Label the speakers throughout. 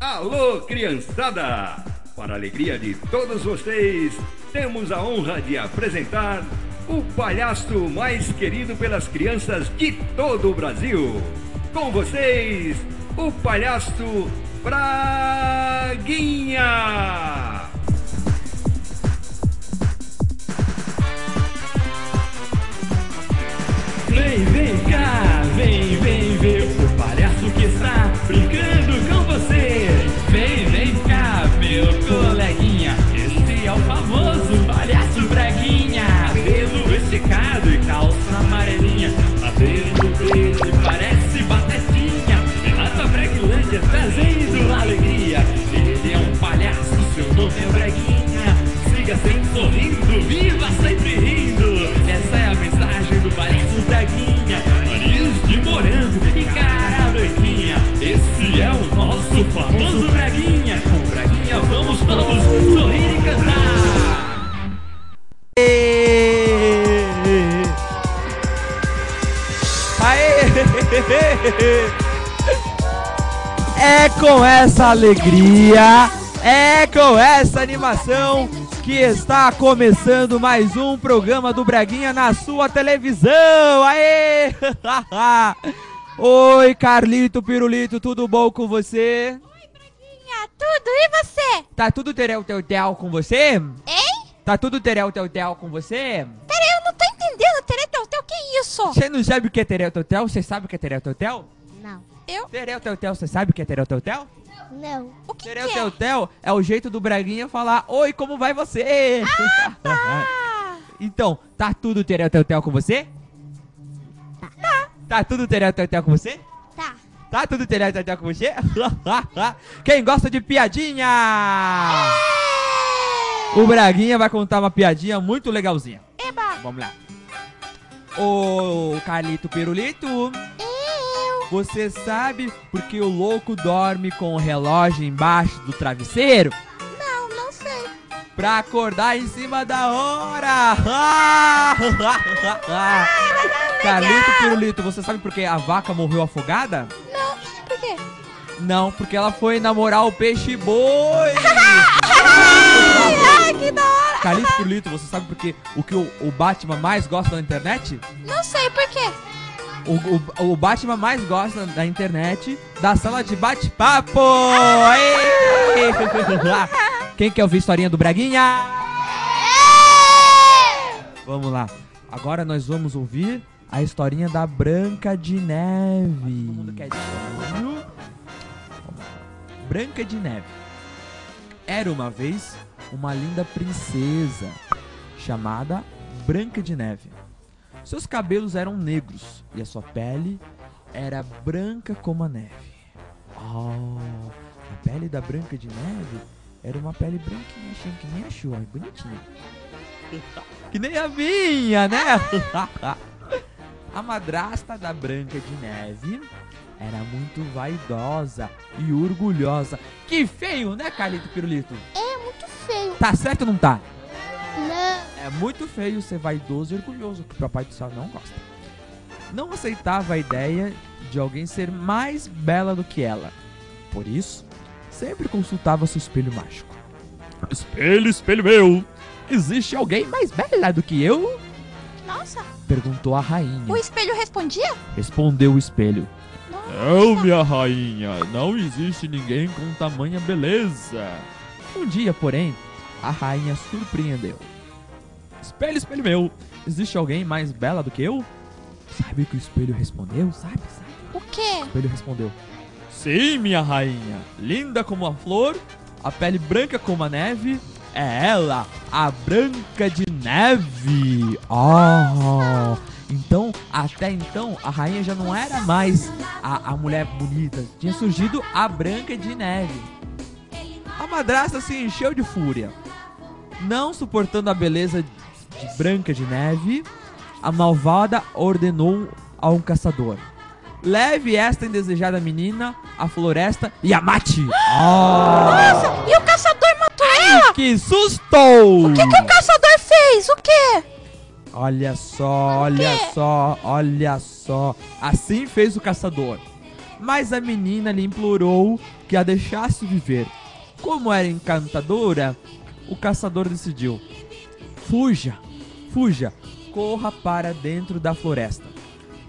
Speaker 1: Alô, criançada! Para a alegria de todos vocês, temos a honra de apresentar o palhaço mais querido pelas crianças de todo o Brasil. Com vocês, o palhaço Braguinha!
Speaker 2: Vem, vem cá, vem, esticado e É com
Speaker 3: essa alegria, é com essa animação que está começando mais um programa do Braguinha na sua televisão. Aê! Oi, Carlito Pirulito, tudo bom com você?
Speaker 4: Ah, tudo, e você?
Speaker 3: Tá tudo terel teu tel com você?
Speaker 4: Hein?
Speaker 3: Tá tudo terel teu tel com você?
Speaker 4: Peraí, eu não tô entendendo, Teretel, o que é isso?
Speaker 3: Você não sabe o que é terel teu tel? Você sabe o que é terel teu tel?
Speaker 4: Não. Eu?
Speaker 3: Terel teu tel, você sabe o que é terel teu tel?
Speaker 4: Não. O que, que
Speaker 3: teu
Speaker 4: é?
Speaker 3: tel é o jeito do Braguinha falar Oi, como vai você?
Speaker 4: Ah,
Speaker 3: então, tá tudo tereu teu tel com você? Tá. Tá tudo tereu teu tel com você?
Speaker 4: tá.
Speaker 3: Tá tudo tereu teu tel com você? Quem gosta de piadinha? O Braguinha vai contar uma piadinha muito legalzinha.
Speaker 4: Eba,
Speaker 3: Vamos lá. Ô, Carlito Pirulito,
Speaker 4: eu.
Speaker 3: você sabe por que o louco dorme com o relógio embaixo do travesseiro?
Speaker 4: Não, não sei.
Speaker 3: Pra acordar em cima da hora! Carlito Pirulito, você sabe por que a vaca morreu afogada?
Speaker 4: Não, por quê?
Speaker 3: Não, porque ela foi namorar o peixe boi!
Speaker 4: Ai, que da hora.
Speaker 3: Carlito Pirulito, você sabe por que o que o, o Batman mais gosta na internet?
Speaker 4: Não sei por quê.
Speaker 3: O, o, o Batman mais gosta da internet da sala de bate-papo! Aê! Quem quer ouvir a historinha do Braguinha? Vamos lá. Agora nós vamos ouvir a historinha da Branca de Neve. Todo mundo quer história? Branca de Neve. Era uma vez uma linda princesa chamada Branca de Neve. Seus cabelos eram negros e a sua pele era branca como a neve. Oh, a pele da Branca de Neve era uma pele branquinha, assim, que nem a sua, bonitinha. Que nem a minha, né? a madrasta da Branca de Neve era muito vaidosa e orgulhosa. Que feio, né, Carlito Pirulito?
Speaker 4: É.
Speaker 3: Tá certo ou não tá?
Speaker 4: Não.
Speaker 3: É muito feio ser vaidoso e orgulhoso, que o Papai do Céu não gosta. Não aceitava a ideia de alguém ser mais bela do que ela. Por isso, sempre consultava seu espelho mágico. Espelho, espelho meu! Existe alguém mais bela do que eu?
Speaker 4: Nossa,
Speaker 3: Perguntou a rainha.
Speaker 4: o espelho respondia?
Speaker 3: Respondeu o espelho. Não, minha rainha, não existe ninguém com tamanha beleza. Um dia, porém, a rainha surpreendeu. Espelho, espelho meu, existe alguém mais bela do que eu? Sabe o que o espelho respondeu? Sabe, sabe?
Speaker 4: O quê?
Speaker 3: O espelho respondeu. Sim, minha rainha, linda como a flor, a pele branca como a neve, é ela, a Branca de Neve. Oh, então, até então, a rainha já não era mais a, a mulher bonita, tinha surgido a Branca de Neve. A madrasta se encheu de fúria. Não suportando a beleza de Branca de Neve, a malvada ordenou a um caçador. Leve esta indesejada menina à floresta e a mate. Ah,
Speaker 4: Nossa, e o caçador matou ela?
Speaker 3: que susto!
Speaker 4: O que, que o caçador fez? O quê?
Speaker 3: Olha só, olha só, olha só. Assim fez o caçador. mas a menina lhe implorou que a deixasse viver. Como era encantadora, o caçador decidiu: fuja, fuja, corra para dentro da floresta.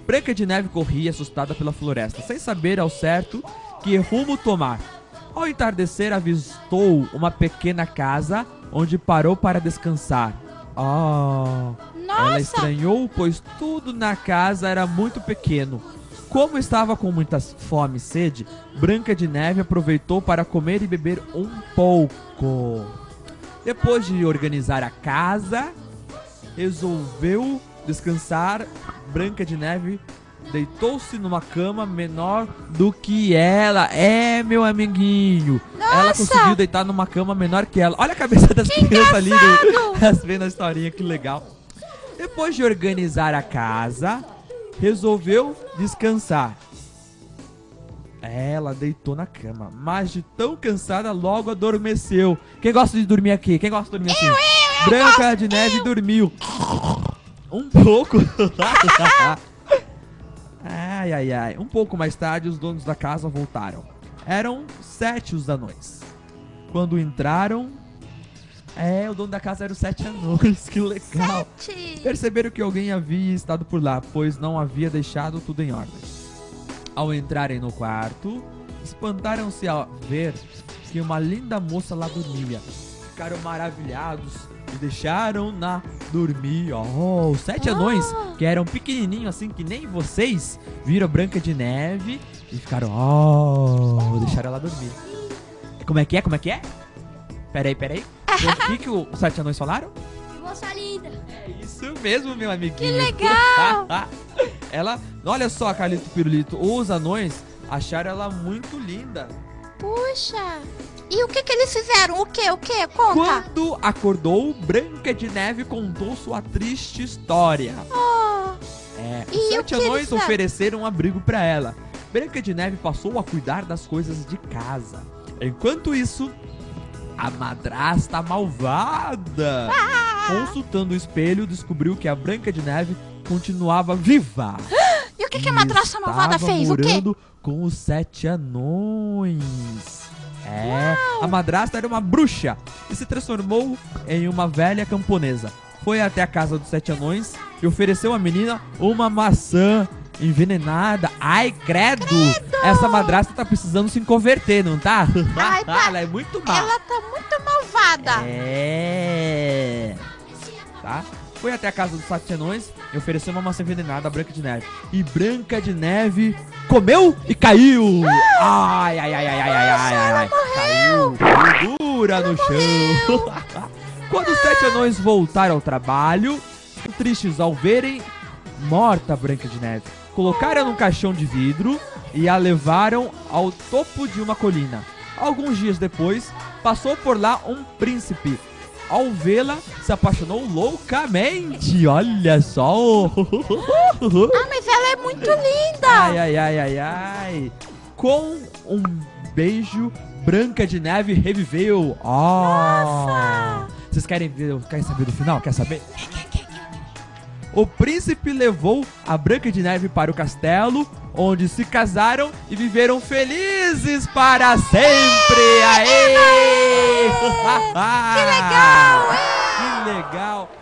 Speaker 3: Branca de Neve corria assustada pela floresta, sem saber ao certo que rumo tomar. Ao entardecer, avistou uma pequena casa onde parou para descansar. Ah! Ela
Speaker 4: Nossa,
Speaker 3: estranhou, pois tudo na casa era muito pequeno. Como estava com muita fome e sede, Branca de Neve aproveitou para comer e beber um pouco. Depois de organizar a casa, resolveu descansar. Branca de Neve deitou-se numa cama menor do que ela. É, meu amiguinho. Ela
Speaker 4: Nossa!
Speaker 3: conseguiu deitar numa cama menor que ela. Olha a cabeça das crianças ali. Elas vendo a historinha, que legal. Depois de organizar a casa, resolveu descansar. Ela deitou na cama, mas de tão cansada logo adormeceu. Quem gosta de dormir aqui? Quem gosta de dormir assim? Branca de Neve dormiu. Um pouco. ai, ai, ai. Um pouco mais tarde, os donos da casa voltaram. Eram sete os anões. Quando entraram. É, o dono da casa era os sete anões. Que legal.
Speaker 4: Sete.
Speaker 3: Perceberam que alguém havia estado por lá, pois não havia deixado tudo em ordem. Ao entrarem no quarto, espantaram-se ao ver que uma linda moça lá dormia. Ficaram maravilhados e deixaram-na dormir. Oh, os sete
Speaker 4: Ah.
Speaker 3: anões, que eram pequenininhos assim que nem vocês, viram Branca de Neve e ficaram, oh, deixaram ela dormir. Como é que é? Como é que é? Peraí, peraí. O que, que os sete anões falaram?
Speaker 5: Que moça linda.
Speaker 3: É isso mesmo, meu amiguinho.
Speaker 4: Que legal!
Speaker 3: ela, olha só, Carlito Pirulito, os anões acharam ela muito linda.
Speaker 4: Puxa. E o que que eles fizeram? O que? O que? Conta.
Speaker 3: Quando acordou, Branca de Neve contou sua triste história.
Speaker 4: Oh,
Speaker 3: É, os
Speaker 4: E o
Speaker 3: sete anões ofereceram um abrigo pra ela. Branca de Neve passou a cuidar das coisas de casa. Enquanto isso, a madrasta malvada, consultando o espelho, descobriu que a Branca de Neve continuava viva.
Speaker 4: e o que que a madraça malvada fez? O quê?
Speaker 3: com os sete anões. É, a madrasta era uma bruxa e se transformou em uma velha camponesa. Foi até a casa dos sete anões e ofereceu à menina uma maçã envenenada. Ai, credo! Essa madrasta tá precisando se converter, não tá?
Speaker 4: Ai, tá.
Speaker 3: Ela é muito má.
Speaker 4: Ela tá muito malvada.
Speaker 3: É. Foi até a casa dos sete anões e ofereceu uma maçã envenenada a Branca de Neve. E Branca de Neve comeu e caiu! Ai, ai, ai, ai, ai, ai, ai, ai, ai. Caiu, dura no chão. Quando os sete anões voltaram ao trabalho, tristes ao verem morta a Branca de Neve. Colocaram num caixão de vidro e a levaram ao topo de uma colina. Alguns dias depois, passou por lá um príncipe. Ao vê-la, se apaixonou loucamente. Olha só!
Speaker 4: Ah, mas ela é muito linda.
Speaker 3: Ai, ai, ai, ai, ai. Com um beijo, Branca de Neve reviveu. Ah! Vocês querem ver, querem saber do final? Quer saber? O príncipe levou a Branca de Neve para o castelo, onde se casaram e viveram felizes para sempre. Aê! que legal! Que legal!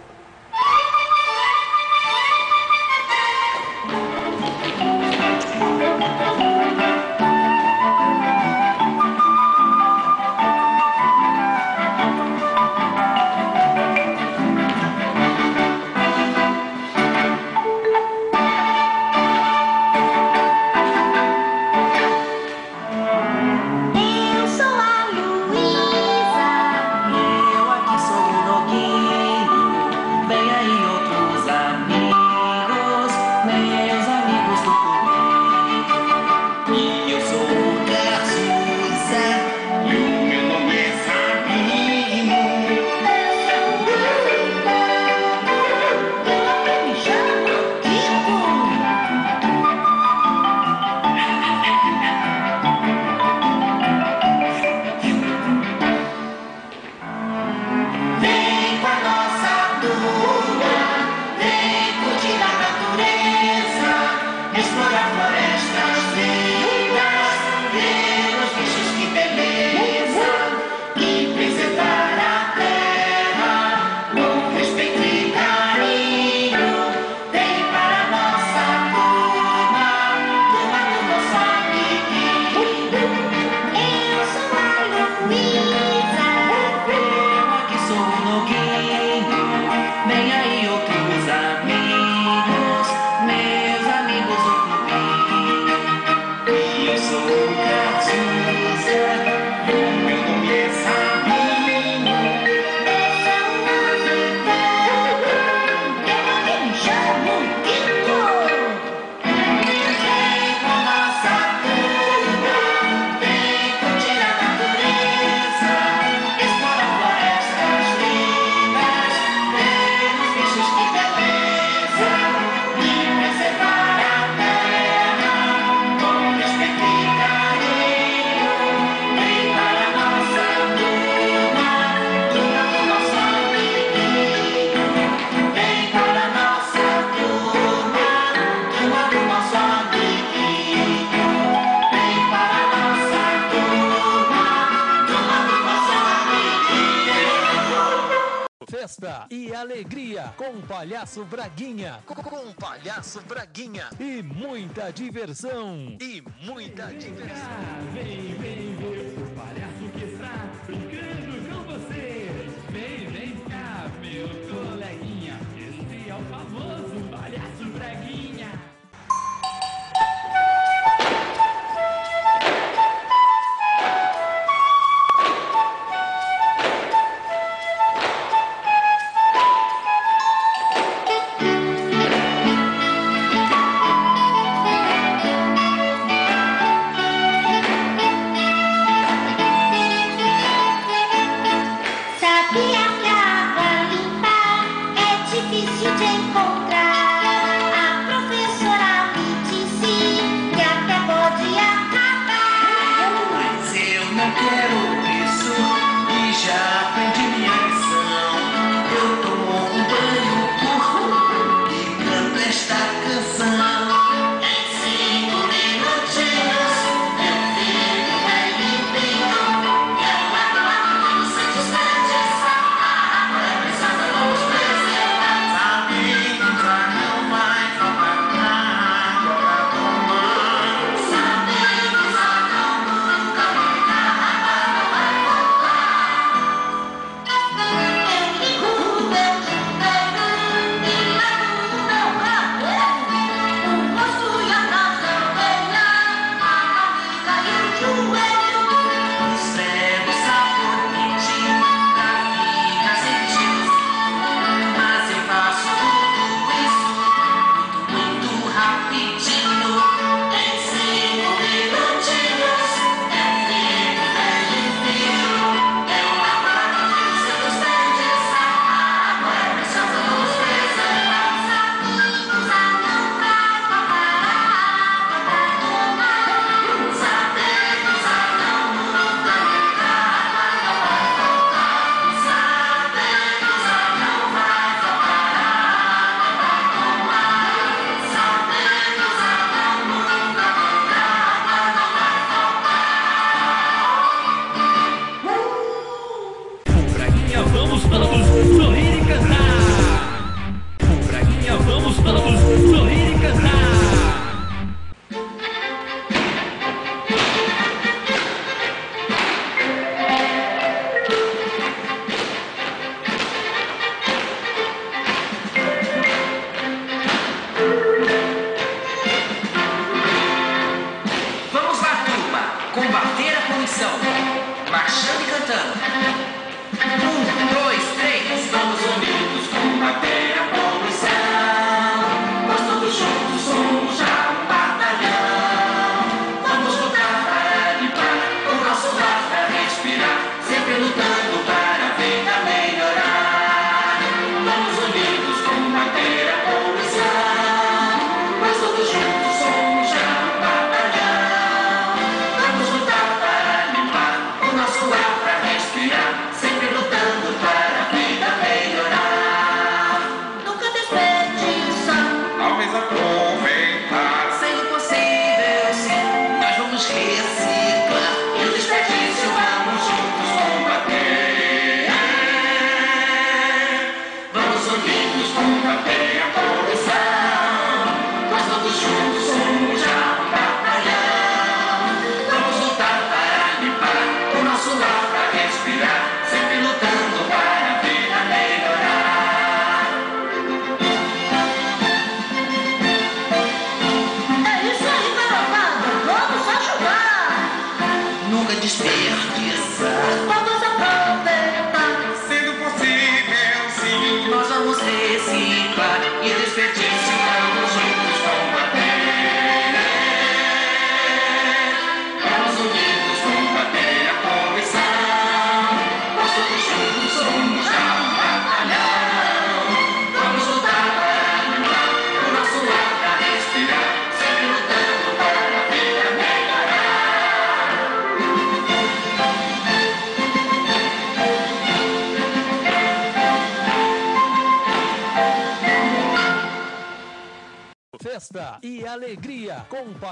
Speaker 6: alegria com o Palhaço Braguinha. Com o Palhaço Braguinha. E muita diversão. E muita diversão.
Speaker 2: Vem, vem, vem.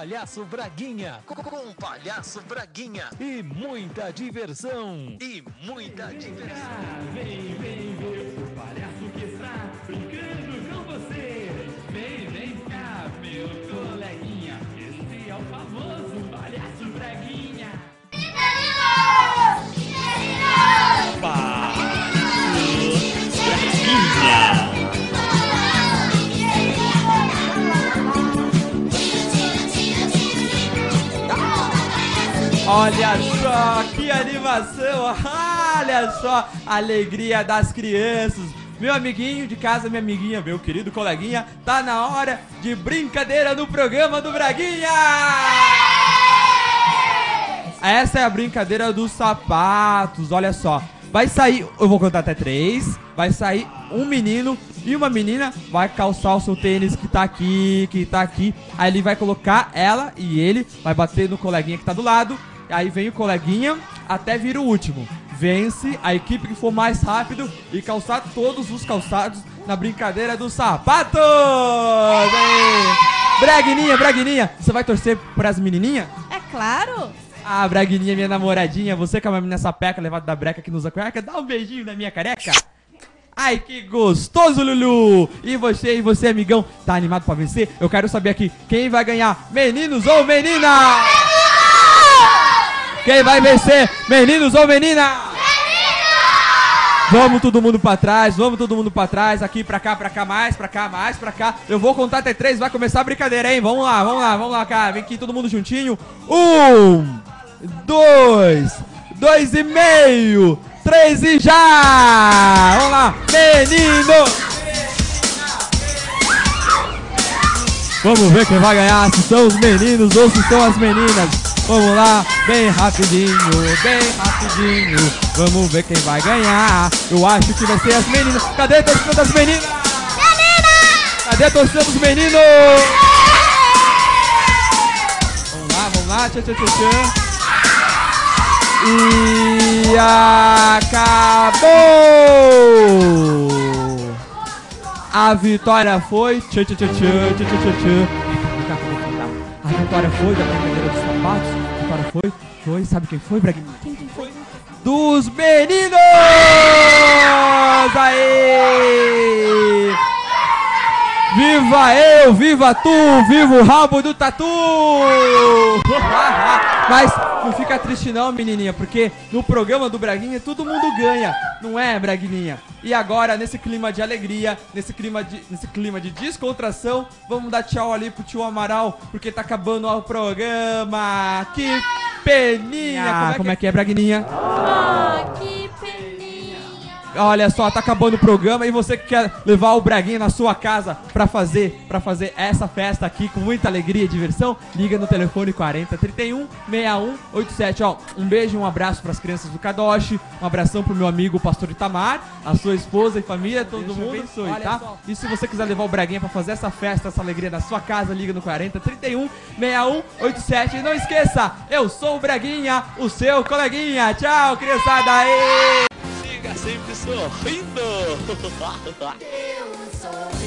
Speaker 2: Palhaço Braguinha.
Speaker 6: Com Palhaço Braguinha. E muita diversão. E muita diversão.
Speaker 3: Olha só que animação! Olha só a alegria das crianças! Meu amiguinho de casa, minha amiguinha, meu querido coleguinha, tá na hora de brincadeira no programa do Braguinha! Essa é a brincadeira dos sapatos, olha só. Vai sair, eu vou contar até três. Vai sair um menino e uma menina vai calçar o seu tênis que tá aqui, que tá aqui. Aí ele vai colocar ela e ele vai bater no coleguinha que tá do lado. Aí vem o coleguinha até vir o último. Vence a equipe que for mais rápido e calçar todos os calçados na brincadeira dos sapatos. Aí. Bragninha, Bragninha, você vai torcer pras menininhas?
Speaker 7: É claro.
Speaker 3: Ah, Braguinha, minha namoradinha, você que é uma menina sapeca, levada da breca que nos cueca, dá um beijinho na minha careca. Ai, que gostoso, Lulu! E você, e você, amigão, tá animado pra vencer? Eu quero saber aqui, quem vai ganhar, meninos ou menina? Quem vai vencer, meninos ou menina? Vamos todo mundo pra trás, vamos todo mundo pra trás, aqui pra cá, pra cá, mais, pra cá, mais, pra cá. Eu vou contar até três, vai começar a brincadeira, hein? Vamos lá, vamos lá, vamos lá, cara. Vem aqui todo mundo juntinho. Um, dois, dois e meio, três e já! Vamos lá, menino! Vamos ver quem vai ganhar, se são os meninos ou se são as meninas. Vamos lá, bem rapidinho, bem rapidinho. Vamos ver quem vai ganhar. Eu acho que vai ser as meninas. Cadê a torcida das meninas? Menina! Cadê a torcida dos meninos? Vamos lá, vamos lá, tchau, tchau, tchau, tchau. E acabou! A vitória foi. Tchau, tchau, tchau, tchau, tchau, tchau, tchau, A vitória foi da brincadeira dos sapatos. A vitória foi. Foi, sabe quem foi, Braguinha? Quem foi? Dos meninos! Aê! Viva eu, viva tu, viva o rabo do tatu! Mas não fica triste não, menininha, porque no programa do Braguinha todo mundo ganha, não é, Braguinha? E agora, nesse clima de alegria, nesse clima de, nesse clima de descontração, vamos dar tchau ali pro tio Amaral, porque tá acabando o programa. Que peninha! Como é que é, Braguinha?
Speaker 4: Ah, que peninha.
Speaker 3: Olha só, tá acabando o programa e você que quer levar o Braguinha na sua casa pra fazer, para fazer essa festa aqui com muita alegria e diversão, liga no telefone 40 31 61 87. Ó, um beijo e um abraço pras crianças do Kadoshi, um abração pro meu amigo o pastor Itamar, a sua esposa e família, todo
Speaker 8: Deus
Speaker 3: mundo,
Speaker 8: abençoe,
Speaker 3: Olha
Speaker 8: tá?
Speaker 3: só. E se você quiser levar o Braguinha pra fazer essa festa, essa alegria na sua casa, liga no 40 31 61 87. E não esqueça, eu sou o Braguinha, o seu coleguinha. Tchau, criançada! Aê!
Speaker 6: Sempre sorrindo.